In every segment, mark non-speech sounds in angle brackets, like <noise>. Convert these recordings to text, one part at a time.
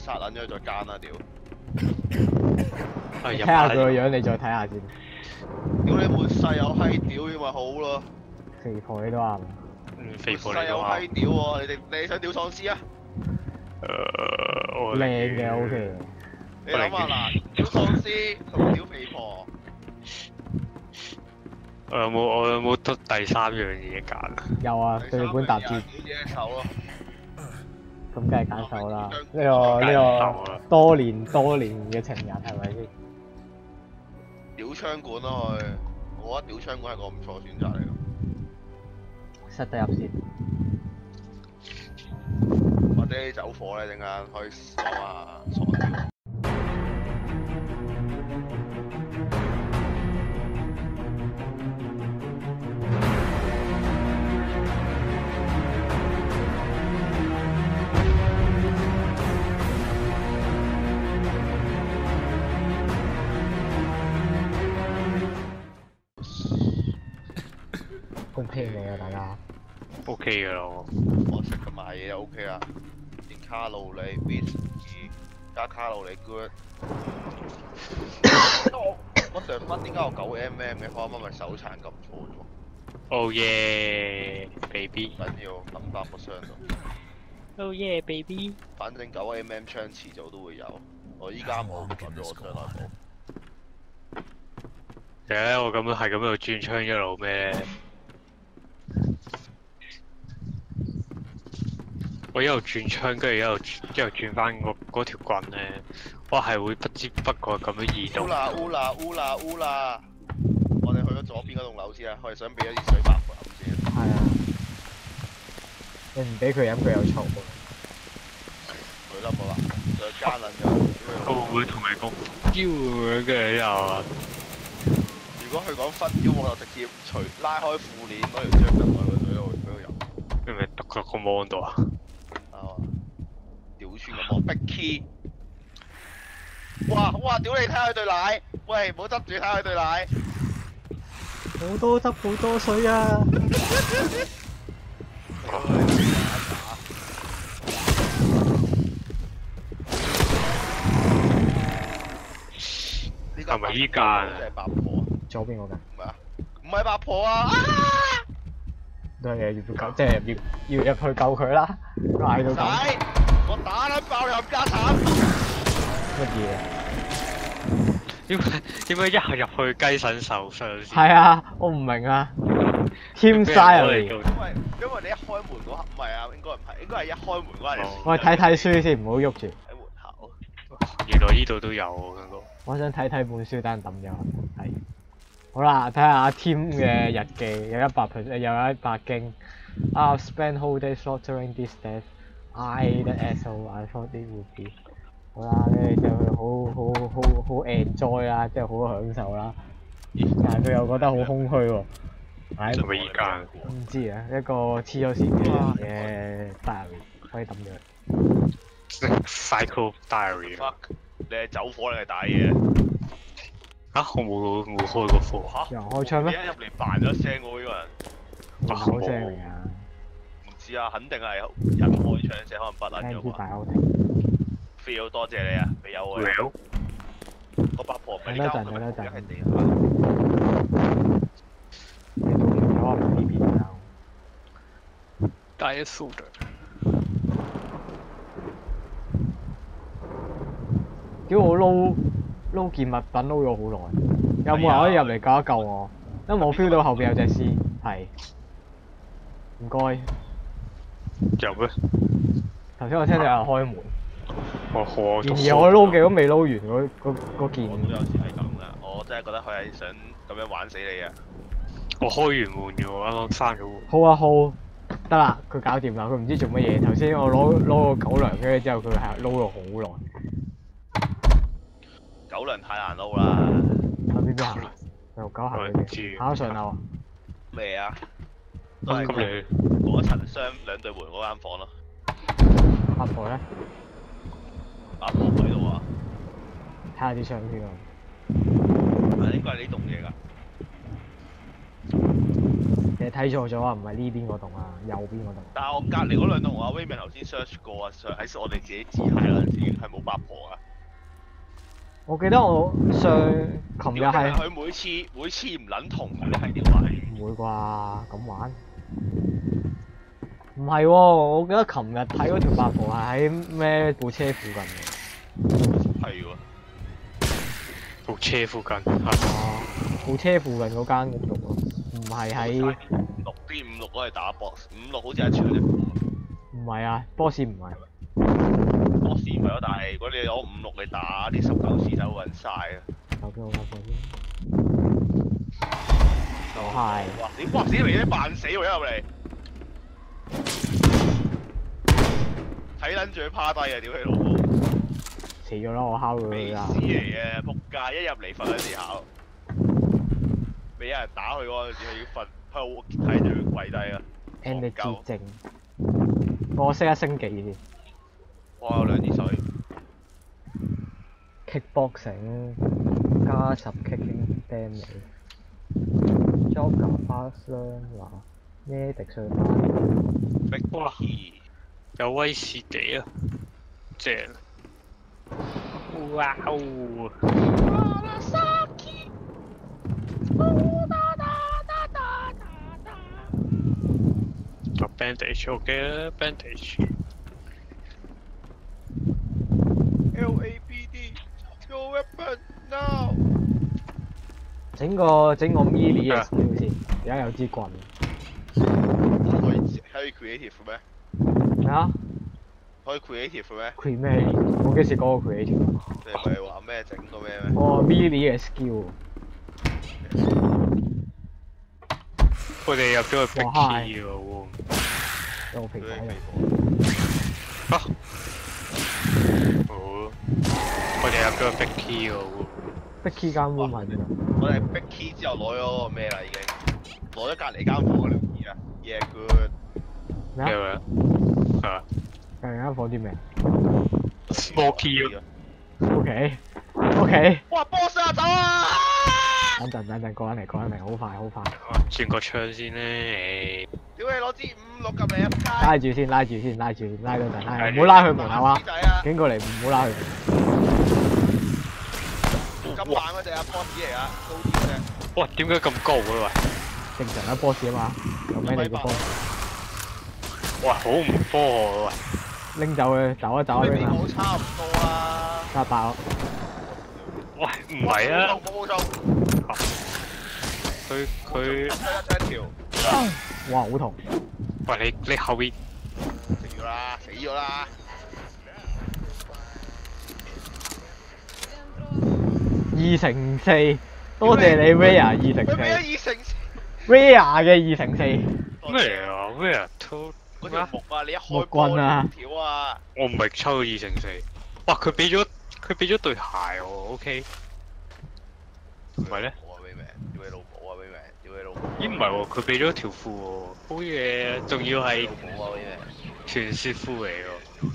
殺撚咗再奸啦屌！睇下佢個下樣，你再睇下先。屌你冇細有閪屌咁咪好咯，肥婆你都啱。嗯肥婆細有？閪屌喎！你哋你想屌喪屍啊？誒，我靚嘅 OK。你諗下嗱，屌喪尸同屌肥婆，我有冇我有冇得第三樣嘢揀啊？有啊，第對本搭字，屌野手咯。咁梗係揀手啦。呢個揀手呢啦個多年多年嘅情人係咪先？屌槍管咯佢，我覺得屌槍管係個唔錯選擇嚟㗎。塞得入先。或者走火咧，陣間可以爽下。公平嚟啊，大家。O K 噶咯，我食嘅買嘢就 OK 啦，連卡路里 with 加卡路里 good。我上分點解我九 mm 嘅？我啱啱咪手殘撳錯咗，Oh yeah baby，唔緊要抌百個箱度。Oh yeah baby，反正九 mm 槍遲早都會有，我依家冇，代表我將來冇。成日咧我咁樣係咁喺度轉槍一路咩我一路轉槍，跟住一路一路轉翻嗰嗰條棍咧，我係會不知不覺咁樣移動。烏啦烏啦烏啦烏啦！我哋去咗左邊嗰棟樓先啊，我哋想俾一啲水白佢飲先。係啊。你唔俾佢飲，佢有嘈喎。佢粒我啦，就奸撚咗。我會唔會同你講嬌咁樣跟住之後，如果佢講分腰，我就直接除拉開褲鏈攞條張揼落佢嘴度俾佢飲。你咪得個個 mon 度啊？屌穿個網逼 key。哇哇！屌你睇下佢對奶，喂唔好執住睇下佢對奶。好多汁好多水啊！呢個係咪依間即係八婆？左邊嗰間唔係啊？唔係八婆啊！啊都係要救，即係要要入去救佢啦。嗌到咁，我打撚爆你冚家產！乜嘢？點解點解一下入去雞腎受傷先？係啊，我唔明啊。人攞 Sire 嚟因為因為你一開門嗰刻唔係啊，應該唔係，應該係一開門嗰陣。哦我睇睇書先，唔好喐住。喺門口。原來呢度都有喎，香港。我想睇睇本書，等陣抌咗。係。好啦，睇下阿 Team 嘅日記，有一百 percent，有一百經。I've spent whole day slaughtering this death. I the asshole I thought would be。好啦，你就好好好好 enjoy 啦，即係好享受啦。但係佢又覺得好空虛喎。唉，係咪依間？唔知啊，一個黐咗線嘅人嘅 diary 可以抌咗佢。Cycle Diary fuck，你係走火定係打嘢？啊！我冇冇開過火，嚇！又開槍咩？一入嚟扮咗聲喎，呢個人。唔好聲嚟啊！唔知啊，肯定係人開槍聲，可能不撚聽咗啩。啲大口聽。feel 多謝你啊，未有我啊。個八婆咪等多陣呢間屋係咪等多陣一係地下？你到完咗我唔呢邊啦。第一 s o d 屌我撈撈件物品撈咗好耐，有冇人可以入嚟救一救我？因為我 feel 到後邊有隻屍，係。唔該，有咩？頭先我聽到有人開門，我我然而我撈嘅都未撈完嗰嗰嗰件我都有時係咁噶，我真係覺得佢係想咁樣玩死你啊！我開完門嘅喎，啱啱閂咗門。好啊好，得啦，佢搞掂啦，佢唔知做乜嘢。頭先我攞攞個狗糧，跟住之後佢係撈咗好耐。狗糧太難撈啦，喺邊邊行？又狗行嗰我唔知邊，行上樓啊！咩啊？都係咁你嗰層雙兩對門嗰間房咯，八婆咧，八婆喺度啊！睇下啲相片啊！啊，應該係呢棟嘢㗎。你睇錯咗啊，唔係呢邊嗰棟啊，右邊嗰棟。但係我隔離嗰兩棟阿 Wayman 頭先 search 過啊，上喺我哋自己自嗨嗰陣時係冇八婆啊。我記得我上琴日屌係佢每次每次唔撚同嘅，你係點玩？唔會啩咁玩？唔係喎，我記得琴日睇嗰條八婆係喺咩部車附近嘅。係喎。部車附近係啊，部車附近嗰間屋度咯，唔係喺六 B 五六嗰係打 boss，五六好似係長啫。唔係啊，boss 唔係。boss 唔係咯，但係如果你攞五六嚟打，啲十九時就揾晒啊。就係哇！你哇死你啲扮死喎一入嚟，睇撚住佢趴低啊！屌佢老母，死咗啦！我敲佢啦。嚟嘅，仆街！一入嚟瞓喺地下，俾人打佢嗰陣時，佢要瞓喺度睇住佢跪低啊！energy 症。我識一升幾先哇！有兩支水，？kickboxing 加十 kicking damage。Joker fast learn 話咩敵上班？哇有威士忌啊，正！哇哦！個 bandage OK 啦，bandage。L A B D Your weapon now！整個整個 melee 嘅啊 skill 先，而家有支棍。可以可以 creative 咩？咩啊可以 creative 咩？？cre 咩？我幾時講過 creative？啊你唔係話咩整個咩咩？我 melee 嘅 skill。我哋入咗去 Big 哇 Key 喎，有皮佢袋入。好，我哋入咗去 Big Key 喎，Big key 間 room 喺邊度？我哋逼 key 之後攞咗咩啦已經，攞咗隔離間房嗰條嘢啊，yeah good。咩啊？咩話？係啊隔離間房啲咩，Small Key 咯。？OK OK。哇，boss 啊，走啊！等陣等陣，過緊嚟過緊嚟，好快好快。轉個槍先咧，屌你攞支五六撳嚟啊！拉住先，拉住先，拉住，拉到陣，拉唔好拉去門口啊！仔啊！經過嚟唔好拉去。咁慢嗰隻啊，boss 嚟啊，高啲嘅。哇！點解咁高嘅喂？正常啦，boss 啊嘛，有咩嚟嘅 boss？哇！好唔科學喎拎走佢，走啊走啊你拎啊！我差唔多啦。加爆！喂！唔係啊，冇冇錯，佢佢出一出一條，哇，好痛！喂你你後邊死咗啦，死咗啦！二乘四，多謝你 Rare 二乘佢俾咗四二成，Rare 嘅二乘四，咩啊咩啊？都嗰條木啊，你一開木棍啊波條啊，我唔係抽到二乘四，哇！佢俾咗佢俾咗對鞋喎，OK？唔係咧？我話俾名，屌你老母啊俾名，屌你老母！咦唔係喎，佢俾咗條褲喎，好嘢！仲要係老母啊俾名，傳說褲嚟喎，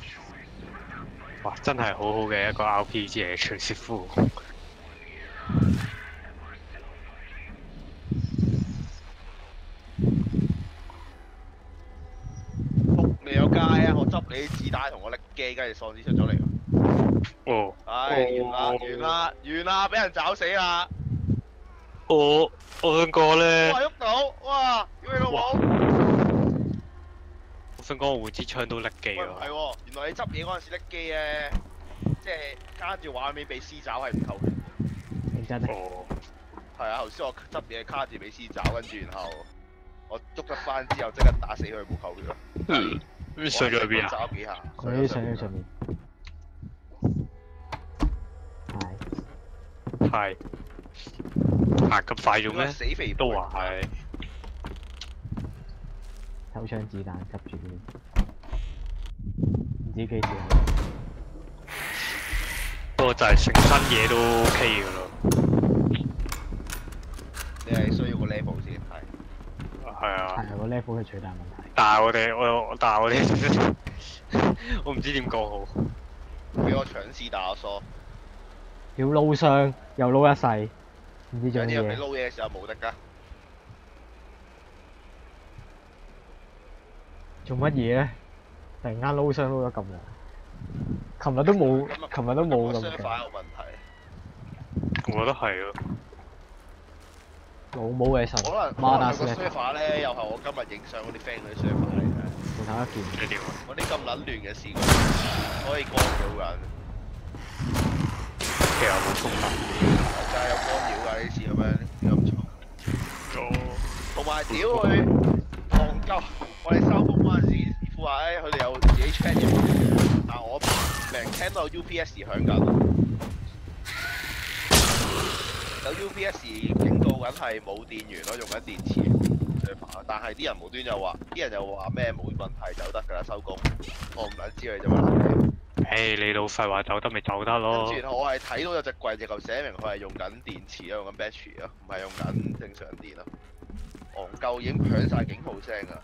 哇！真係好好嘅一個 RPG 嚟嘅傳說褲。仆你有街啊！我執你啲子彈同我拎機，跟住喪屍出咗嚟。哦，唉，完啦完啦完啦，俾人找死啦！我我想講咧，哇喐到，哇！屌你老母！我想講我換支槍都甩機喂唔係喎。原來你執嘢嗰陣時拎機咧，即係加住畫面俾獅爪係唔够嘅。認真啊！哦，係啊，頭先我執嘢卡住俾獅爪，跟住然後我捉得翻之後，即刻打死佢冇扣血咯。嗯，咁上咗去邊啊？抓幾下。佢上喺上面。係。係。行咁快做咩？死肥都話係。手槍子彈吸住先，唔知幾時有。不過就係成身嘢都 OK 噶咯。你係需要個 level 先係。係啊，係啊，個 level 係最大問題。但係我哋我但係我哋 <laughs> 我唔知點講好。俾我搶絲打我疏，要撈傷又撈一世，唔知做有啲乜嘢。人俾撈嘢嘅時候冇得㗎。做乜嘢咧？突然間撈箱撈咗咁耐，琴日都冇，琴日都冇咁相勁。反有問題。我覺得係咯。老母嘅神，可能可馬達能佢個斯力 server 咧，又係我今日影相嗰啲 friend 嗰啲 server 嚟嘅。我睇得見。你點啊？嗰啲咁撚亂嘅事，可以干擾人，其實冇衝突。就係有干擾㗎呢次咁樣點咁嘈。哦，同埋屌佢戇鳩，我哋收工嗰陣時，師傅話誒佢哋有自己 check 嘢，但我明聽到 UPS 响緊，有 UPS 警告緊係冇電源咯，用緊電池但係啲人無端又話，啲人又話咩冇問題就得㗎啦收工，我唔撚知你做乜嘢。誒你老細話走得咪走得咯。跟住我係睇到有隻櫃直頭寫明佢係用緊電池啊，用緊 battery 啊，唔係用緊正常電啊。戇鳩已經響晒警號聲啊！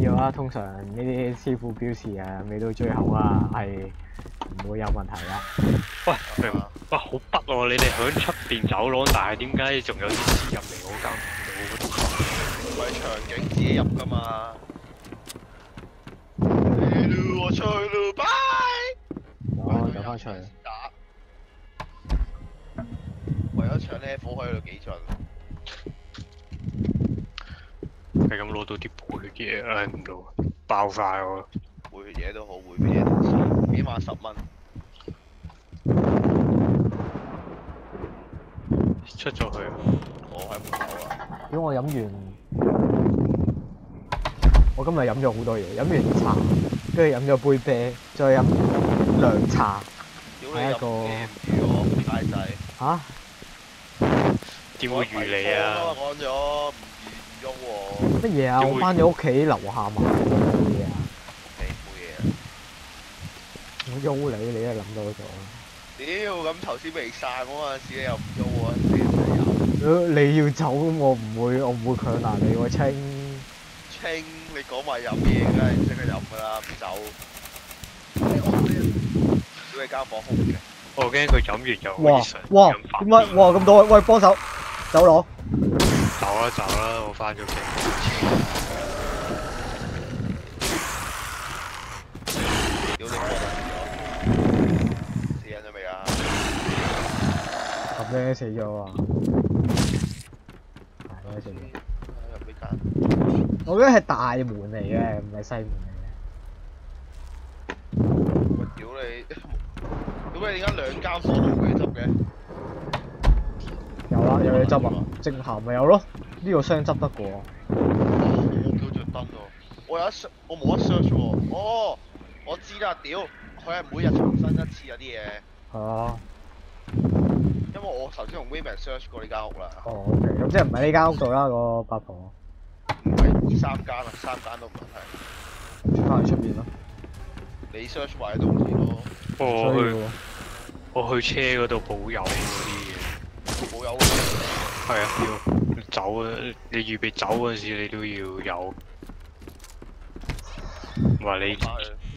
要啊，通常呢啲師傅表示啊，未到最後啊，係唔會有問題啦。喂，明哇好北喎！你哋響出邊走廊，但係點解仲有啲師入嚟我搞唔到嗰度？為場景自己入噶嘛。我出去咯，拜。我，走翻出去。打。為咗搶呢火喺度幾盡，係咁攞到啲補血嘢，唉唔到，爆晒我。會嘢都好，會嘢都少，起碼十蚊。出咗去，我喺門口啊，如果我飲完，我今日飲咗好多嘢，飲完茶，跟住飲咗杯啤，再飲涼茶。屌你入係一個嘢唔預我，太仔。嚇、點會預你啊？講咗唔預喐喎，乜嘢啊？點會我翻咗屋企樓下買嘅嘢啊！你冇嘢啊。我喐你，你都諗到咗。屌，咁頭先未散嗰陣時你又唔喐喎，先嚟飲。呃你要走咁，我唔會，我唔會強難你喎，清。清，你講埋飲嘢，梗係即刻飲噶啦，唔走。你我屌你間房空嘅，我驚佢飲完又哇會上哇！飲飯點解哇咁多？喂，幫手走佬。走啦走啦，我翻咗屋企。屌你波咗，死人咗未啊？咁咩死咗啊？係咩死咗？入呢間，我覺得係大門嚟嘅，唔係西門嚟喂屌你，<laughs> 屌你點解兩間房都冇嘢執嘅？嘅。有啦，有嘢執啊！正行咪有咯，呢個箱執得過。我叫着燈喎，我有一 search，我冇得 search 喎。哦，我知啦，屌，佢係每日重新一次有啲嘢，係啊。因為我頭先用 Wayman search 過呢間屋啦，哦，OK，咁即係唔係呢間屋度啦，個八婆。唔係呢三間啊，三間都唔係。出翻去出邊咯。你 search 埋喺度唔知咯，我去。我去車嗰度補油嗰啲嘢。冇有系啊，要走啊！你預備走嗰陣時，你都要有。話你。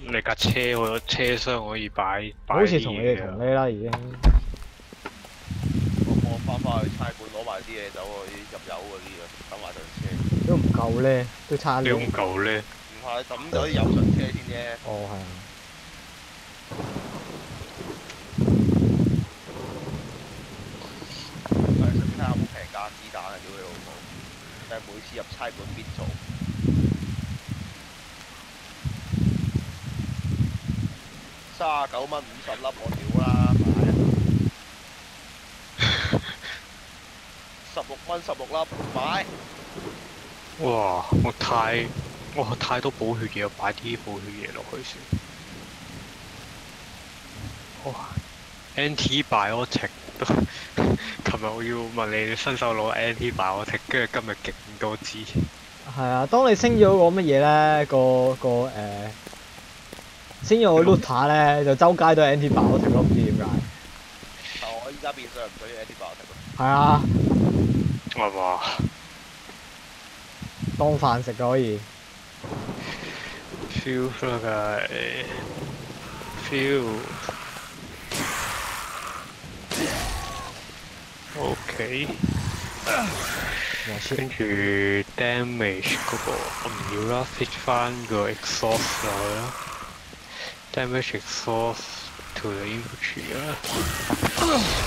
你架車個車廂可以擺擺好似同你同。呢啦，已經。我我翻返去差館攞埋啲嘢走喎，啲入油嗰啲啊，等埋上車。都唔夠咧，都差啲。你咁舊咧？唔係抌咗啲油上車先啫。哦，係啊。係順便睇下有冇平價子彈啊！屌你老母！但係每次入差館必做。三十九蚊五十粒，我屌啦買。十六蚊十六粒買。哇！我太我太多補血嘢，擺啲補血嘢落去先。哇！NT biotic 都，琴日我要問你你新手攞 NT biotic，跟住今日勁多支。係啊，當你升咗個乜嘢咧，個個誒、呃升咗個 looter 咧，就周街都係 anti 爆停咯，唔知點解。但我依家變相唔需要 anti 爆停。係啊，哇哇！當飯食嘅可以。feel 啦嘅 feel。OK。我 shit 跟住 damage 嗰個我唔要啦，fit 翻個 exhaust 落去啦，damage exhaust to the infantry 啦。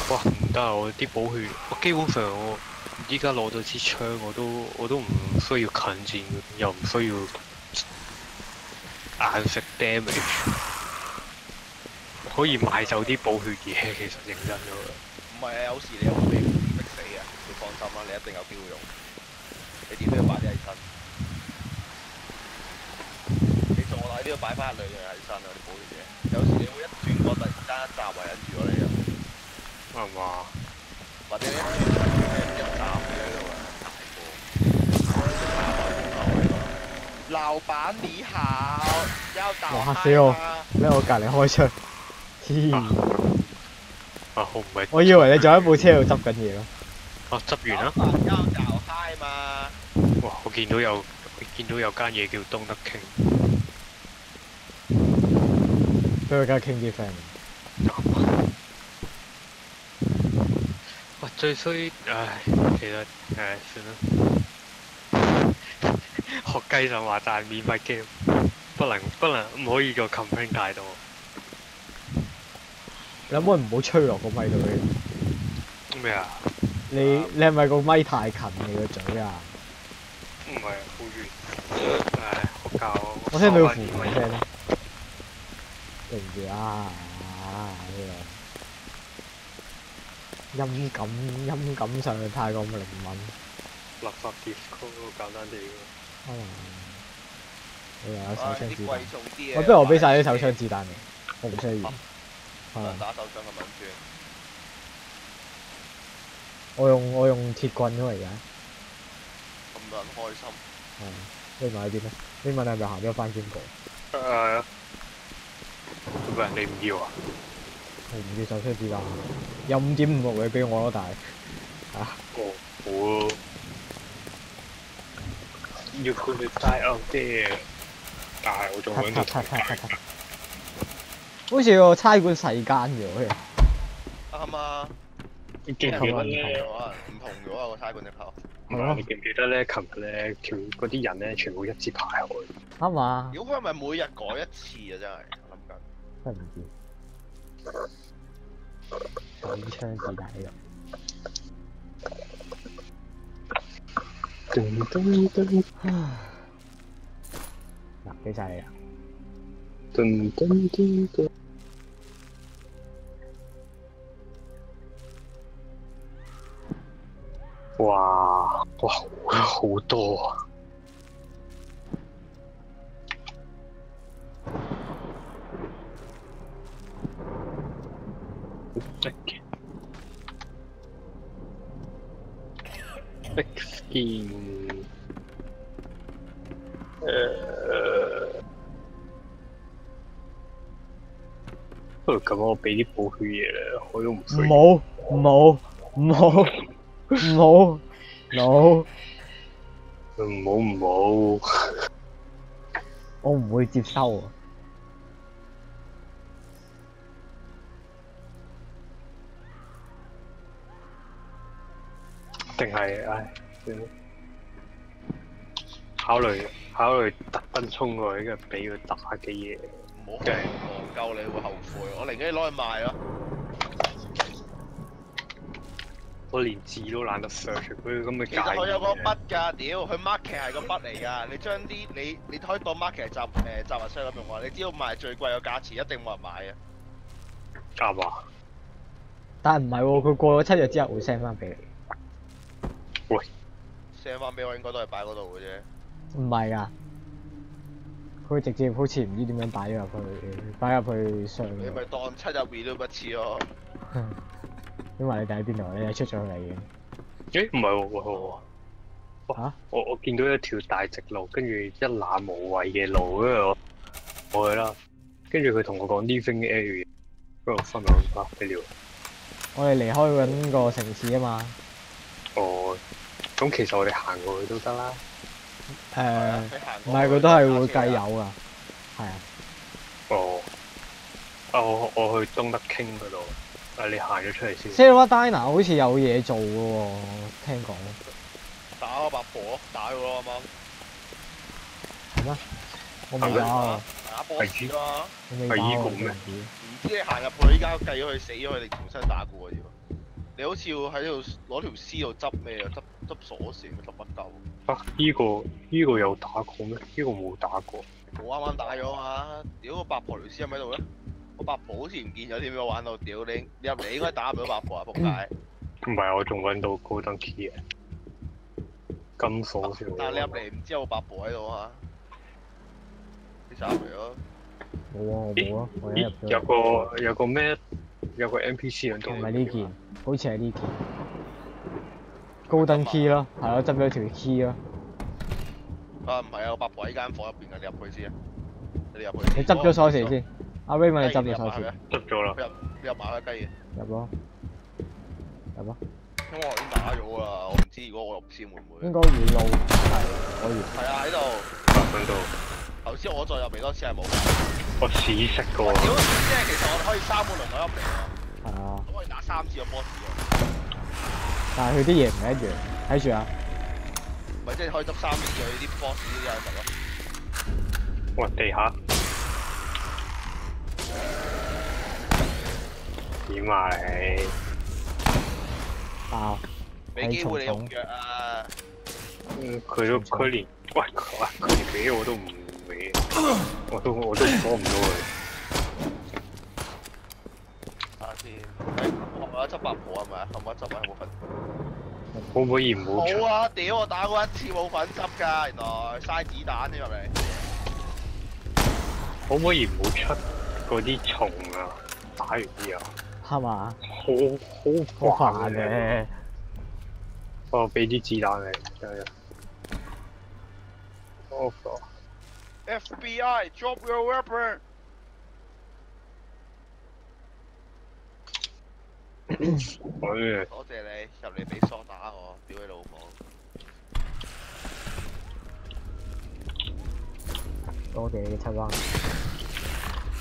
哇唔得啊！我啲寶血，我基本上我依家攞到支槍，我都我都唔需要近戰，又唔需要硬食 damage，可以買走啲寶血嘢，其實認真咗。唔係啊，有時你有會俾逼死啊！你放心啦，你一定有機會用。你點都要擺啲喺身。你坐喺呢度擺翻一兩樣喺身啊！啲保險嘢。有時你會一轉角突然間一集圍忍住咗你啊，係嘛？或者一轉一集嘅喺度啊，老闆你好，要打哇嚇死我開嗎咩？我隔離開槍，天！啊啊，我唔係我以為你仲喺部車度執緊嘢咯。啊，執完啦！老闆要搞嗨嘛？哇！我見到有我見到有間嘢叫東德傾，俾佢而家傾啲 friend。哇！最衰，唉，其實唉，算啦。學雞就話賺免費 game，不能不能唔可以個 complain 太多。你可唔可以唔好吹落個咪度咧？咩啊？你你係咪個咪太近你個嘴啊？唔係好遠。唉，學教我聽到個收返免費符號聲。對唔住啊！呢個音感音感上去太過靈敏。垃圾 disco 簡單啲喎。可能你又有手唉槍子彈啲貴。重啲嘢。我不如我俾晒啲手槍子彈你，我唔需要。係啊打手槍咁樣轉。我用我用鐵棍咯而家。咁撚開心。係啊你問喺邊咧？你問係咪行咗翻經過？誒，做咩？你唔要啊？我唔要手槍子彈。有五點五六你俾我咯，但係啊，哦，好咯。You could die out there，但係我仲喺度咔咔咔咔咔咔好似個差館世間嘅喎，啱啊！你記唔記得咧？唔同咗啊個差館隻口。唔係你記唔記得咧？琴日咧，條嗰啲人咧，全部一字排開。啱嘛？屌佢係咪每日改一次啊？真係我諗緊。真係唔知。幾槍子彈喺度。噔噔噔嗱，俾晒你啦。噔噔噔噔。哇！哇，好好多啊。X skin。誒。不如咁我俾啲補血嘢咧，我都唔需要。唔好唔好唔好唔好，no，唔好唔好。我唔會接收啊！定係唉，考慮考慮特登衝過去，跟住俾佢打嘅嘢。唔好真係戇鳩，你會後悔。我寧願攞去賣咯。我連字都懶得 search 佢咁嘅其實佢有個介筆㗎，屌佢 market 係個筆嚟㗎。<laughs> 你將啲你你可以當 market 係集誒集物商咁用喎。你只要賣最貴嘅價錢，一定冇人買啊！啱啊？但係唔係喎，佢過咗七日之後會 send 翻俾你。喂 send 翻俾我應該都係擺嗰度嘅啫。唔係啊，佢直接好似唔知點樣擺咗入去，擺入去上你面。咪當七日 renew 一次咯。<laughs> 因為你哋喺邊度？你哋出咗去嚟嘅。咦唔係喎，喎喎嚇我我見到一條大直路，跟住一覽無遺嘅路，跟住我我去啦。跟住佢同我講 living area，跟住我分享翻俾你。我哋離開緊個城市啊嘛。哦，咁其實我哋行過去都得啦。誒、你行過去唔係佢都係會揸車啊計油噶。係啊。哦，啊我我去東德傾嗰度，啊你行咗出嚟先。Sarah Diner 好似有嘢做嘅喎，聽講。打個八婆咯，打佢咯啱啱。我未打，打 boss 咯，我未打喎。係依個咩唔知你行入去依家計咗佢死咗佢，你重新打過要。你好似要喺度攞條絲度執咩啊？執執鎖匙，執乜鳩？啊！依、個依、個有打過咩？依、個冇打過。我啱啱打咗啊，屌個八婆條絲喺咪喺度咧？個八婆好似唔見咗添，我玩到屌你！你入嚟應該打唔到八婆啊，仆街！唔係，我仲揾到高登 key 嘅金鎖先。但係你入嚟唔知有個八婆喺度啊？你走入嚟咯，冇啊，我冇啊，我一入？咗。有個有個咩？有個 NPC 喺度。係咪呢件？好似係呢件。高登 key 咯，係咯，執咗條 key 咯。啊唔係啊，我八婆喺間房入邊嘅，你入去先啊！你入去先。你執咗鎖匙先。阿 Raymond 你執咗鎖匙雞入，執咗啦。入你入埋去雞嘅，入咯，入咯。因為我已經打咗啦，我唔知如果我入先會唔會應。該會路係可以。係啊，喺度。八分到。頭先我再入嚟多次係冇。我屎識個哇！屌，即係其實我哋可以三個輪流入嚟啊，係啊，可以打三次個 boss 啊，但係佢啲嘢唔係一樣。睇住啊，唔係即係可以執三次佢啲 boss 呢啲嘢得咯。哇！地下點啊你？爆！俾機會你用藥啊！嗯佢都佢連喂佢話佢連俾我都唔俾，我都我都幫唔到佢。睇下先，誒我咪執八婆係咪啊？可唔可以執啊？有冇份？可唔可以唔好出冇？啊！屌我打過一次冇份執㗎，原來嘥子彈添系咪。可唔可以唔好出嗰啲蟲啊？打完之後，係嘛？好好好煩煩嘅。我俾啲子彈你，真係。off 咗 FBI drop your weapon！多謝你入嚟俾梳打我，屌你老母！多謝你七灣。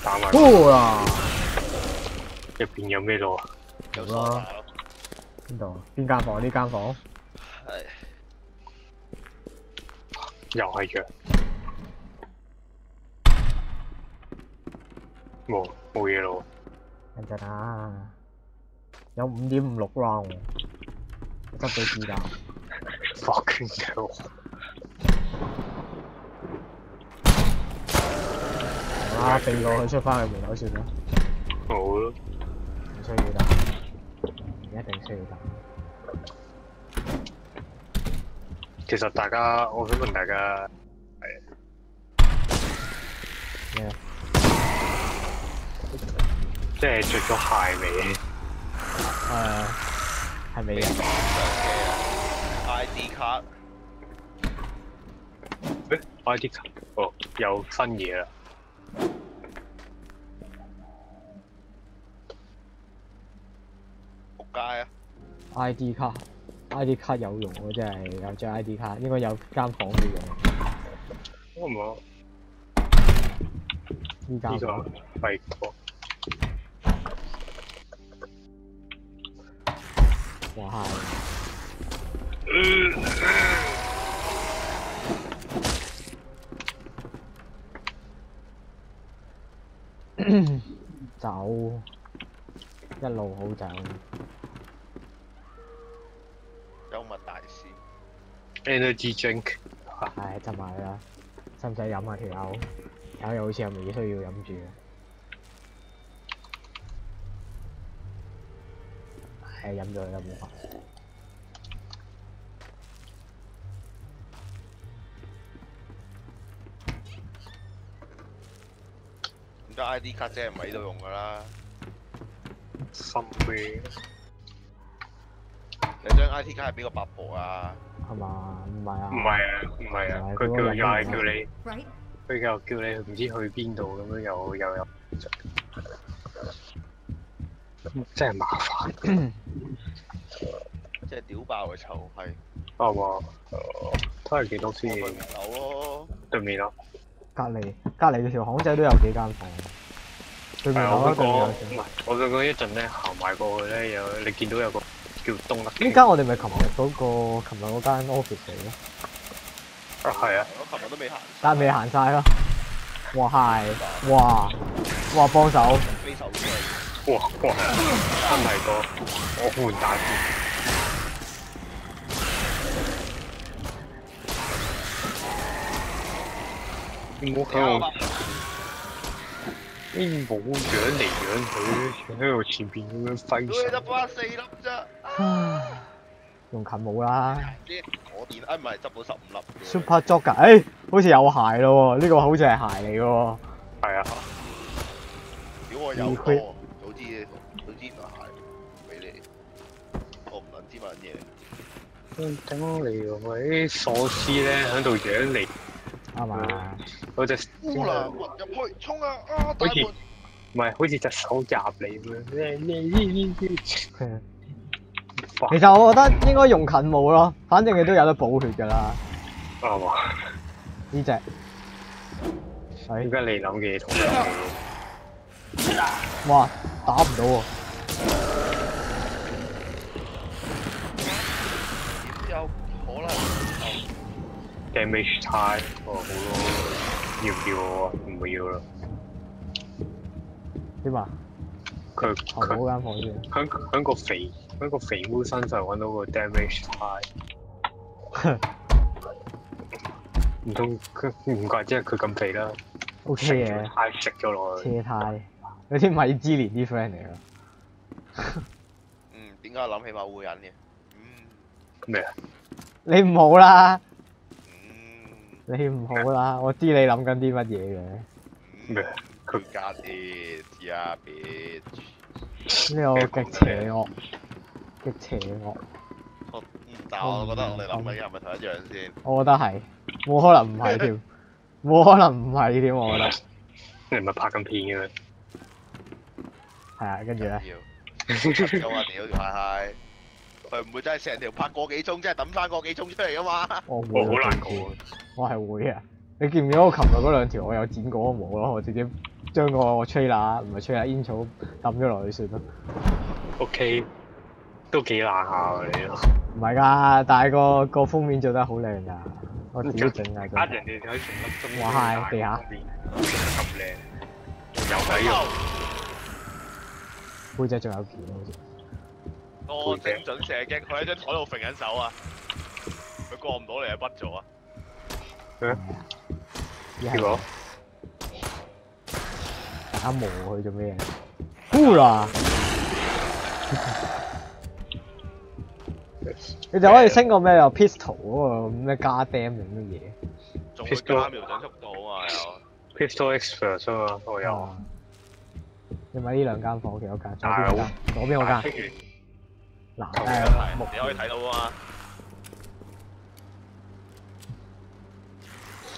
打埋呼啦！入邊有咩咯？有梳打咯，邊度？邊間房？呢間房？係又係藥。冇冇嘢咯等陣啊！有五點五六 round，我執到子彈。，fucking hell！啊！避過佢出翻去門口算啦，好咯，需要打，唔一定需要打。其實大家，我想問大家，咩？即係着咗鞋未？誒係咪啊？嘅 ID 卡，誒，ID 卡，哦，有新嘢啦。仆街啊！ID 卡，ID 卡有用喎，真係有張 ID 卡，應該有間房要用。我冇呢呢個間房廢過，哇係，<coughs> 走，一路好走。幽默大師，energy drink，唉，執埋佢啦，使唔使飲啊條友？條友好似又未需要飲住嘅。唉，飲咗佢啦，冇法。咁家 ID 卡真係唔喺度用噶啦。心咩？你張 ID 卡係俾個八婆啊？係嘛？唔係啊。唔係啊，唔係啊，佢叫又係叫你，佢又叫你唔知去邊度咁樣，又又有，真係麻煩。<coughs> 即係屌爆嘅臭閪，啱嘛？都係幾多先？我對唔到咯。對面咯，隔離隔離嗰條巷仔都有幾間房。對面係啊我想講，樓一定有唔係，我想講一陣咧行埋過去咧，有你見到有個叫東德呢間我哋咪琴日嗰個琴日嗰間 office 嚟咯，啊係啊，我琴日都未行，但係未行晒咯。哇係，哇。哇幫手。哇哇。真係個我換大唔好喺我你冇樣嚟樣去，喺我前邊咁樣揮屌你得手。翻四粒啫。唉用近冇啦。我電啊唔係執到十五粒。Super Jogger，誒好似有鞋咯喎，呢個好似係鞋嚟嘅喎。係啊，屌我有二多，早知早知原來係俾你，我唔撚知乜嘢。頂你喎！啲喪屍咧喺度養嚟啱嘛？嗰隻烏啦，混入去，衝啊！啊，大好似門。唔係好似隻手夾你咁樣。<laughs> 其實我覺得應該用近冇咯，反正你都有得補血噶啦。啱嘛？呢只係點解你諗嘅嘢同我諗嘅哇打唔到喎，點有可能？嘢 damage time？哦好咯，要唔要我啊？唔會要啦。點啊？佢頭佢嗰間房先。喺喺個肥喺個肥妹身上揾到個 damage high。<laughs> 唔通佢唔怪之係佢咁肥啦 O K 食嘅咗，太食咗落去。車胎有啲米芝蓮啲 friend 嚟咯。<laughs> 嗯，點解諗起某個人嘅？嗯咩啊？你唔好啦，嗯你唔好啦，我知你諗緊啲乜嘢嘅。嗯。咩啊？佢佢家啲呀，bitch。呢個極邪恶，极邪恶，我嗯，但我觉得我哋谂嘅系咪同一样先？我觉得系，冇可能唔系添，冇可能唔系添，我觉得。你唔系拍紧片嘅咩？系啊，跟住咧，咁啊屌條蟹蟹，佢唔會真係成條拍個幾鐘，真係抌翻個幾鐘出嚟噶嘛？我會我好難啊講。我係會啊！你見唔見我琴日嗰兩條我有剪過都冇咯？我直接將個 trailer 唔係 trailer intro 抌咗落去算啦。OK，都幾難下喎你都。唔係㗎，但係個個封面做得好靚㗎，我自己整㗎呃真係。人哋可以成粒鐘哇係地下咁靚，有睇用。背脊仲有片好似。我精準射擊，佢喺張台度揈緊手啊！佢過唔到嚟啊，畢咗啊！一結果打磨佢做咩嘢？呼啦！你就可以升個咩啊 pistol 嗰個咩加 dam 定乜嘢？仲會加瞄準速度啊嘛又。Pistol Expert 啊嘛，我有。哦你咪呢兩間房幾多間？左大佬邊嗰間，左邊嗰間。跟住嗱同誒木係，你可以睇到啊嘛。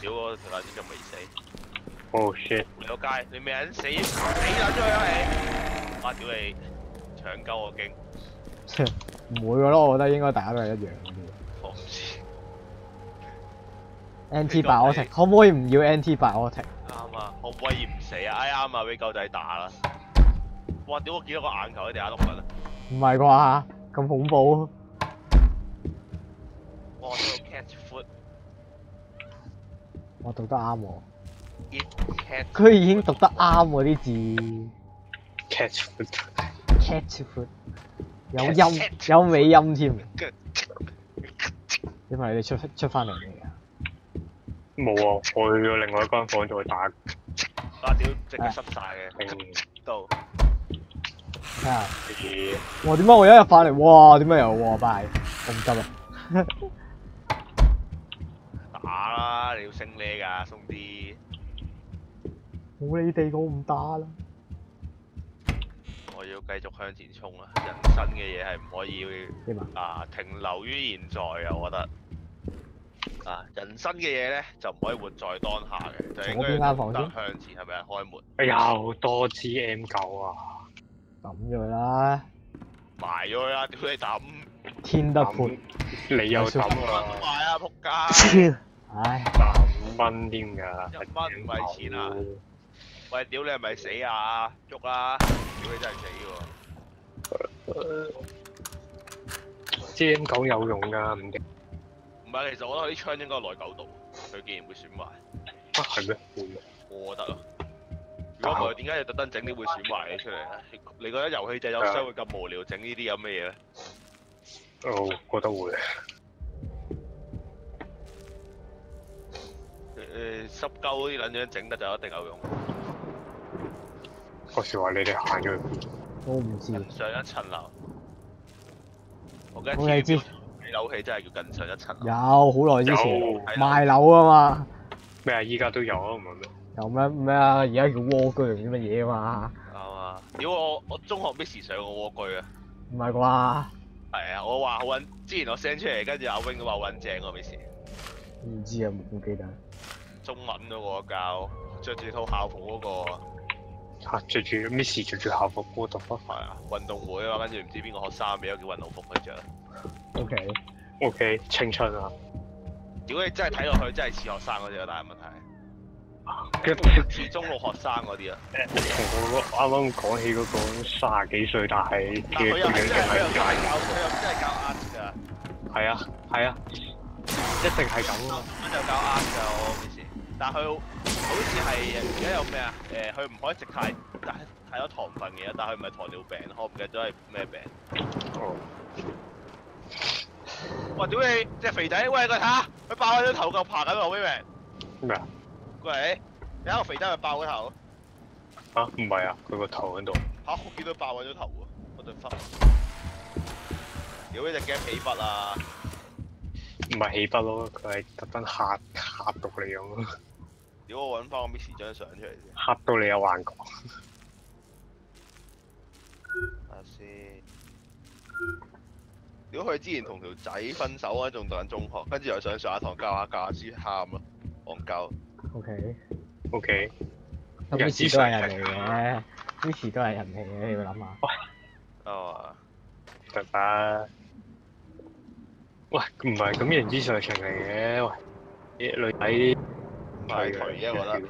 屌嗰條大隻仲未死，，Oh shit！你個街你未人死，死撚咗佢啊你！哇屌你，搶鳩我驚，<laughs> 唔會噶咯，我覺得應該大家都係一樣。我唔知。antibiotic 可唔可以唔要 antibiotic？啱啊，可唔可以唔死啊？哎啱啊，俾狗仔打啦！哇屌我見到個眼球喺地下碌緊啊！唔係啩？咁恐怖？哇，嗰個 cat foot 我讀得啱喎，佢已經讀得啱喎啲字。Catch foot，cat food 有音有尾音添。因為你出出翻嚟未啊？冇啊！我去咗另外一間房再打啊屌，隻腳濕晒嘅拼度。睇下，嘢。哇！點解我一日翻嚟，哇！點解又哇拜？我唔得啊！打啦！你要升呢㗎，鬆啲。冇你哋，我唔打啦。我要繼續向前衝啊！人生嘅嘢係唔可以啊？啊停留於現在啊！我覺得啊，人生嘅嘢咧就唔可以活在當下嘅，就應該左邊間房先向前係咪啊？開門哎呀，好多支 M 九啊！抌咗佢啦，埋咗佢啦！屌你抌，天得闊。你又抌抌啊！埋啊！仆街！唉，五蚊添㗎，一蚊唔係錢啊喂，屌你係咪死啊？喐啦！屌你真係死喎！知點講有用㗎，唔定唔係，其實我覺得佢啲槍應該內九度，佢竟然會損壞，啊係咩？會嘅我覺得啊。如果唔係，點解要特登整啲會損壞嘅出嚟咧？你覺得遊戲製作商會咁無聊整呢啲咁嘅嘢咧？哦，覺得會。誒濕鳩嗰啲撚樣整得就一定有用。嗰時話你哋行咗去邊？我唔知。上一層樓。我記得我哋知 TVB 起樓戲真係要近上一層樓。有好耐之前有賣樓啊嘛，咩啊？依家都有啊，唔係咩？有咩咩啊？而家叫蝸居定啲乜嘢啊嘛？啱啊！屌我我中學 Miss 上過蝸居啊！唔係啩？係啊，我話好揾，之前我 send 出嚟，跟住阿 wing 都話好揾正我 Miss。唔知啊，唔記得。中文嗰個教，着住套校服嗰、個，嚇着住 Miss 着住校服嗰度忽係啊，運動會啊嘛，跟住唔知邊個學生俾咗件運動服佢着。O K，O K，青春啊！如果你真係睇落去，真係似學生嗰啲啊，但係問題跟住似中六學生嗰啲啊。同我啱啱講起嗰個卅幾歲，但係佢又係嘅樣真教，佢又真係教 art 㗎。係啊係啊，一定係咁啊！咁就教 art 㗎我但佢好似係而家有咩啊？誒，佢唔可以食太太太多糖分嘅，但佢唔係糖尿病，我唔記得咗係咩病。哦，哇！屌你隻肥仔，喂佢睇下，佢爆咗頭嚿爬緊喎，Wing。咩啊？喂，你睇個肥仔咪爆咗頭。啊唔係啊，佢個頭喺度。嚇！我見到爆咗頭喎，我對忽。屌你隻 game 起筆啊！唔係起筆咯，佢係特登嚇嚇到你咁咯，屌我揾翻我 Miss 張相出嚟先，嚇到你有幻覺。睇下先。屌佢之前同條仔分手啊，仲讀緊中學，跟住又想上下堂教下教下先喊咯，戇鳩。O K，咁人 Miss 之都係常人嚟嘅，Miss 都係人嚟嘅，你要諗下。哦。拜拜。喂，唔係咁人之常情嚟嘅，喂，啲女仔唔係頹啫，我覺得。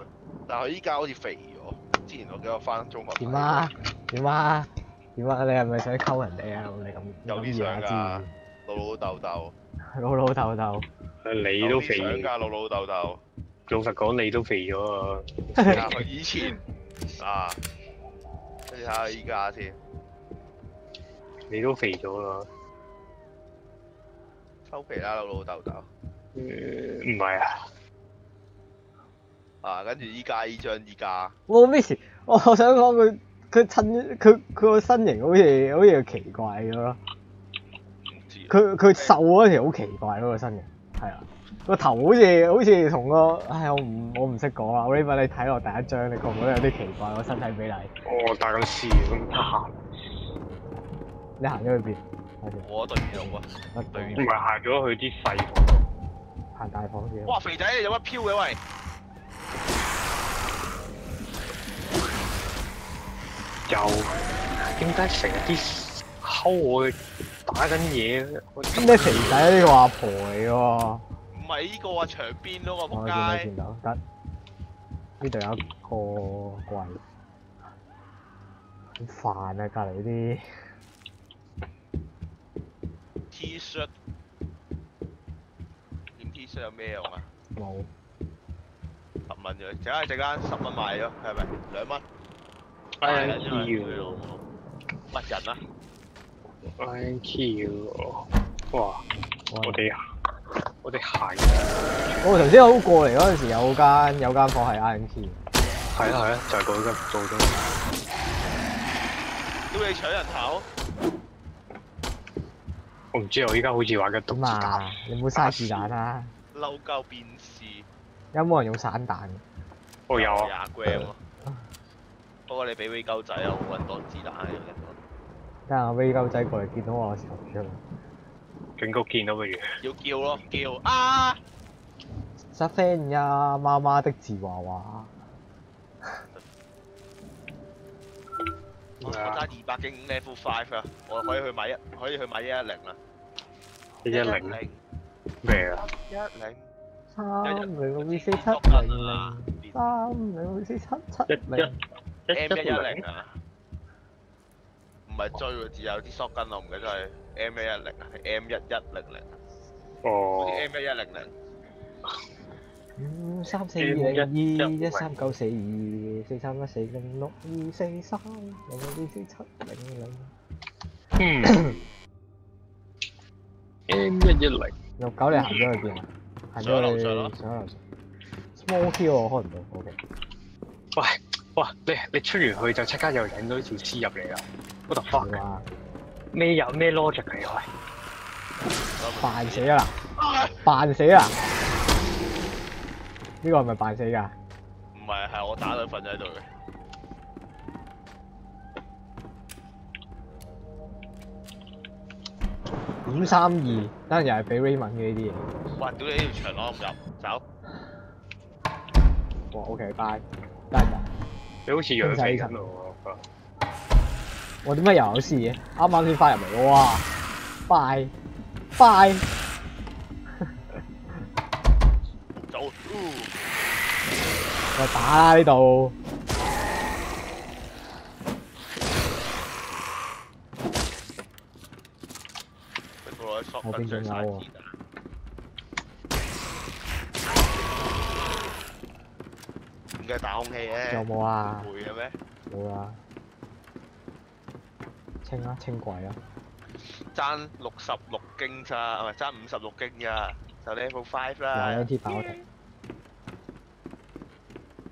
但係佢依家好似肥咗，之前我記得我翻中學睇點啊？點啊？點啊？你係咪想溝人哋啊？你咁有啲想㗎老老豆豆，老老豆豆。你都肥，有啲想㗎老老豆豆。老實講你都肥咗啊！睇下佢以前啊，跟住睇下依家先，你都肥咗啦。收皮啦老老豆豆。誒唔係啊，啊，跟住依家依張依家，我 Miss，我我想講佢佢襯佢佢個身形好似好似奇怪咁咯。佢佢瘦嗰時好奇怪咯個身形，係啊，個頭好似好似同個，唉我唔我唔識講啦。我呢份你睇落第一張，你覺唔覺得有啲奇怪個身體比例？我打緊試咁得閒，你行咗去邊？<laughs> 我對唔到啊！我對唔係行咗去啲細房度。行大房先。哇，肥仔你有乜飄嘅喂？又點解成日啲溝我打緊嘢？我咩肥仔呢個阿婆嚟喎？唔係呢個啊，牆邊嗰個仆我見到街。見到得。呢度有一個櫃。好煩啊！隔離啲 T-shirt，件 T-shirt 有咩用啊？冇。十蚊啫，陣間陣間十蚊賣咗，係咪？兩蚊。I N Q 乜人啊？I N Q，哇！我哋我哋行我頭先好過嚟嗰陣時，有間有間房係 I N T，係啊係啊，就係嗰間做咗。要你搶人頭？我唔知我依家好似玩緊獨點子彈，啊？你唔好嘥子彈啦！嬲鳩變士。有冇人用散彈？我有啊，廿 gram 咯。不過你俾 V 狗仔啊，我揾多子彈啊！有人講等下 V 狗仔過嚟見到我嘅時候出嚟。警局見到不如。要叫咯，叫啊！s a f a n 呀，媽媽的字娃娃。我揸二百經 level five 啊，我可以去買一，可以去買一一零啦。一一零零咩啊？一零三零六四七六零零，三零六四七七一零。一 M 一一零啊！唔係追喎，只有啲 shotgun 我唔記得係 M 一一零啊，係 M 一一零零，好哦似，M 一一零零。五三四二零二一三九四二四三一四零六二四三零六二四七零零。嗯，M 一一零，六九你行咗去邊啊？行上咗去樓上咯上樓上。Small Hill 我開唔到，OK。喂，哇，你你出完去就即刻又引到條屍入嚟啦，what the 好 fuck？啊，咩有咩 logic 嚟喂？扮死啊！扮死啊！呢個係咪扮死㗎？唔係，係我打到瞓喺度嘅。五三二，等陣又係俾 Raymond 嘅呢啲嘢。哇！屌你呢條長廊咁入，走。哇，OK，拜。得唔得？你好似養肥緊喎，我點解又有事嘅？啱啱先翻入嚟，哇！拜拜。走。呜我打啦呢度。我邊仲有喎點解打空氣嘅？有冇啊？會嘅咩？冇啊。清啊，清鬼啊！爭六十六經咋，唔係爭五十六經咋，就 level five 啦。有 T 爆停。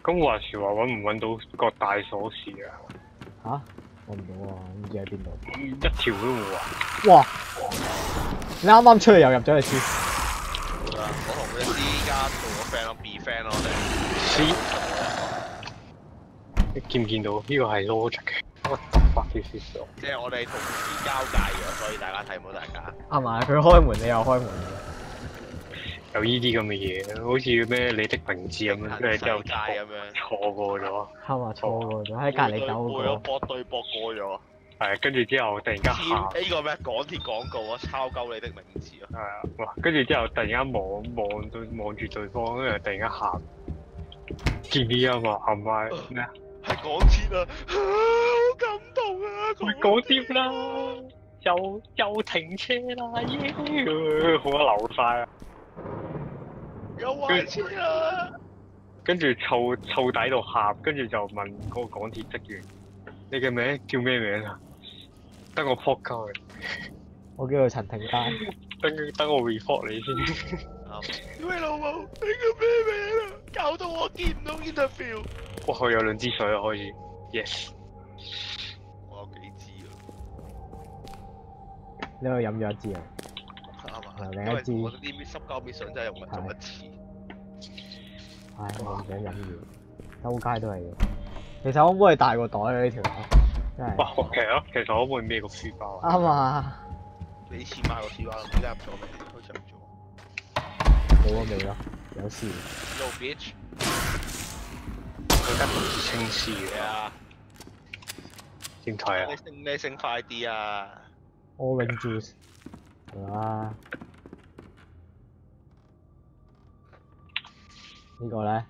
咁話時話揾唔揾到個大鎖匙啊？吓？揾唔到啊！唔知喺邊度。一條都冇啊！哇！你啱啱出嚟又入咗去先。好啦我同佢 C 加做個 friend 咯，B friend 咯，我哋。C，你見唔見到呢個係 logic 嘅？即係我哋同時交界咗，所以大家睇唔到大家。係咪佢開門，你又開門。有呢啲咁嘅嘢，好似咩你的名字咁樣，跟住之後世界咁樣。錯過咗，啱啊，錯過咗喺隔離走過咗個。搏對搏過咗。係跟住之後突然間喊，呢個咩港鐵廣告啊，抄鳩你的名字啊！係啊，哇！跟住之後突然間望望對望住對方，跟住突然間喊，見啲啊嘛，喊咪咩啊？係港鐵啊，好感動啊！喂，講掂啦，又又停車啦，耶！好啊，流晒啊！有壞車啊！跟住凑凑底度喊，跟住就問嗰個港鐵職員：你嘅名叫咩名啊？等我撲街，我叫做陳庭佳。等等我 report 你先。喂老母，你叫咩名啊？搞到我見唔到 interview。哇！佢有兩支水啊，可以。Yes。我有幾支啊？呢度飲咗一支啊！啱啊另一支我覺得啲濕膠 mission 真係用唔做一次。唉，我唔想飲嘢，周街都係嘅。其實我可唔可以大個袋啊？呢條友真係哇！其實其實我可唔可以孭個書包啊？啱啊！你錢買個書包，唔知入咗未？好似入咗。冇啊未咯，有事。No bitch。佢間同事清師嘅，啊，點睇啊你？升咩升快啲啊？Orange juice 係啦。呢個咧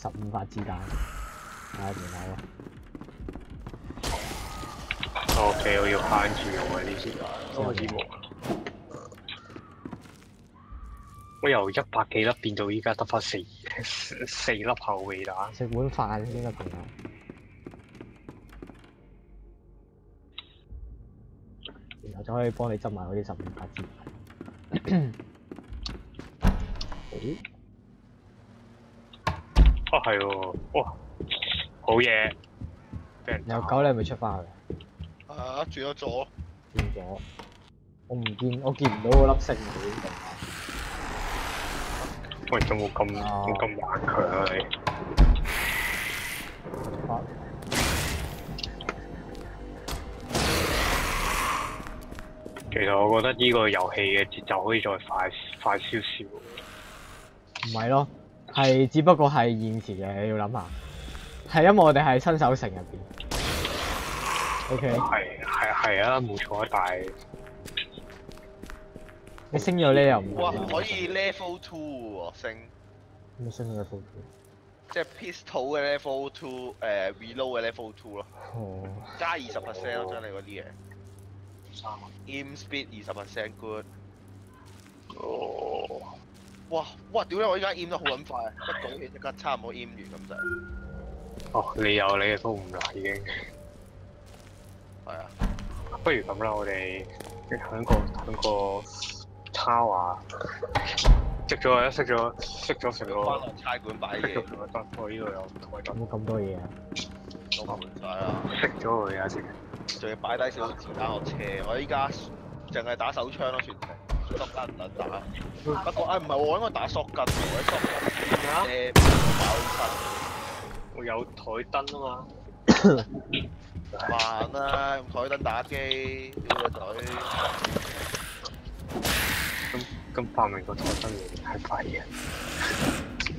十五發子彈，睇下門口啊！O K，我要慳住用啊！呢時間開始冇。我由一百幾粒變到依家得翻四四四粒後備彈。食碗飯先得朋友。然後就可以幫你執埋嗰啲十五發子彈。咦啊係喎，哇，好嘢！有狗你係咪出翻去？啊，轉咗左。見咗，我唔見，我見唔到嗰粒星喺邊度。喂，有冇咁咁玩佢啊你？啊其實我覺得呢個遊戲嘅節奏可以再快快少少。唔係咯，係只不過係現時嘅，你要諗下。係因為我哋係新手城入邊。O K，係係係啊，冇錯啊，但係你升咗呢又唔哇，係可以 level two 喎升，咁升咗 level 即係 pistol 嘅 level two，誒 reload 嘅 level two 咯，哦，加二十 percent 咯，將你嗰啲嘢。三啊。aim speed 二十 percent good。哦，哇哇！屌你！我依家 aim 得好撚快，一舉起即刻差唔多 aim 完咁滯。哦，你有你嘅高五啦，已經。係啊，不如咁啦，我哋響個響個 tower 熄咗佢啦，熄咗熄咗成個翻落差館擺嘢熄咗成個燈，我呢度有台燈，有冇咁多嘢啊？都滿晒啦，熄咗佢啊先。仲要擺低少少子彈落車。我依家淨係打手槍咯，全程。索緊唔撚打。不過啊，唔係我應該打索緊喎，索緊誒爆我有台燈啊嘛。身。<laughs> 慢啦，用台燈打機，屌個嘴。咁咁發明個台燈嘢係廢嘅。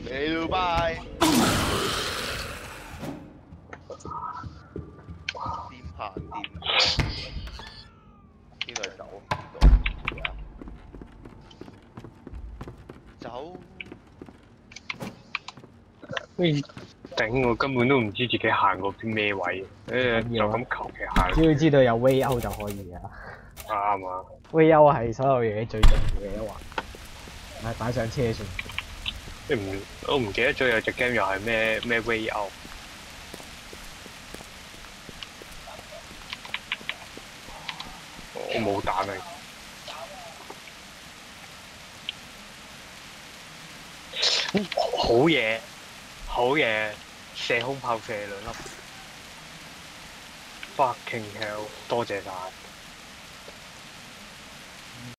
你要拜。掂行掂過，邊度走唔到？而家走，喂，頂我根本都唔知自己行過啲咩位，誒就咁求其行只要知道有 way out 就可以㗎啦。啱啊！way out 係所有嘢最重要嘅一環。啊，擺上車先。你唔我唔記得咗有隻 game 又係咩咩 way out。我冇打你。好嘢，好嘢，射空炮射兩粒。fucking hell！多謝晒。